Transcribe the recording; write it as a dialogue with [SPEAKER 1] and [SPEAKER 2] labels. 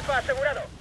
[SPEAKER 1] Alfa asegurado.